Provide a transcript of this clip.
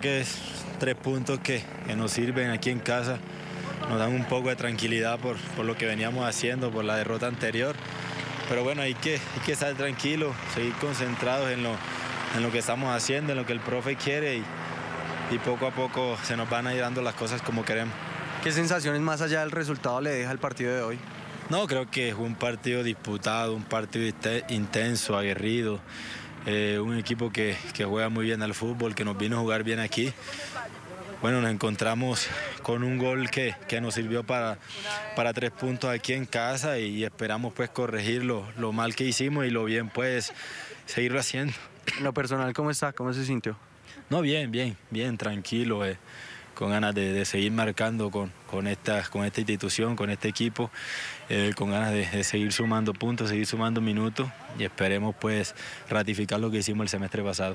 Que es tres puntos que, que nos sirven aquí en casa, nos dan un poco de tranquilidad por, por lo que veníamos haciendo, por la derrota anterior. Pero bueno, hay que, hay que estar tranquilos, seguir concentrados en lo, en lo que estamos haciendo, en lo que el profe quiere y, y poco a poco se nos van a ir dando las cosas como queremos. ¿Qué sensaciones más allá del resultado le deja el partido de hoy? No, creo que fue un partido disputado, un partido inte- intenso, aguerrido, eh, un equipo que, que juega muy bien al fútbol, que nos vino a jugar bien aquí. Bueno, nos encontramos con un gol que, que nos sirvió para, para tres puntos aquí en casa y, esperamos pues corregir lo, lo mal que hicimos y lo bien pues seguirlo haciendo. En lo personal, ¿cómo está? ¿Cómo se sintió? No, bien, bien, bien, tranquilo, eh, con ganas de, seguir marcando con, con, esta, con esta institución, con este equipo, eh, con ganas de, de seguir sumando puntos, seguir sumando minutos y esperemos pues ratificar lo que hicimos el semestre pasado.